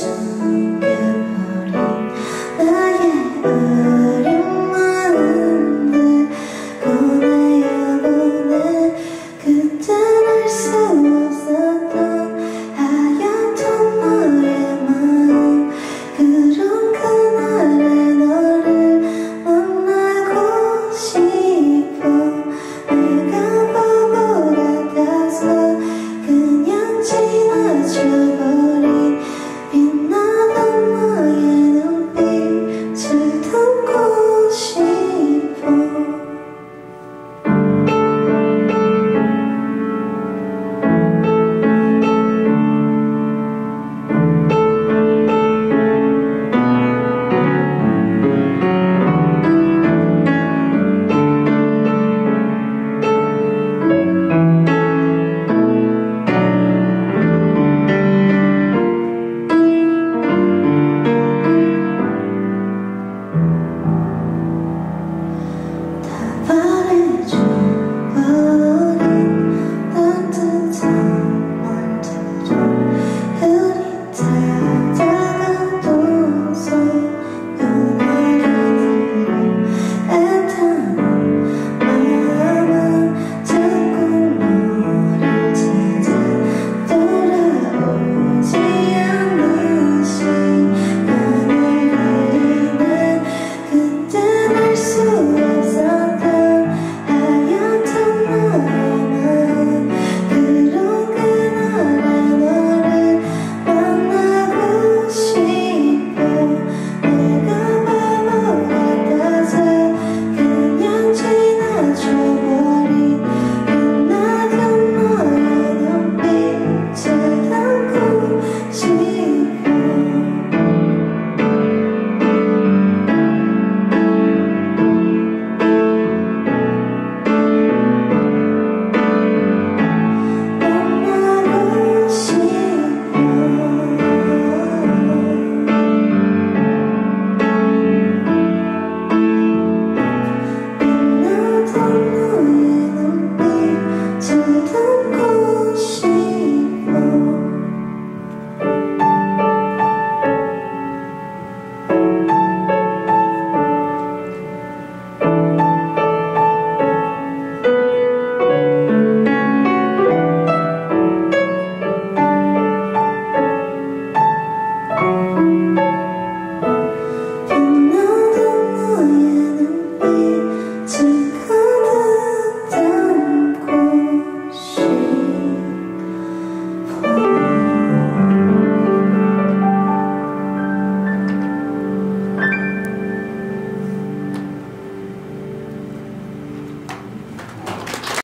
listen.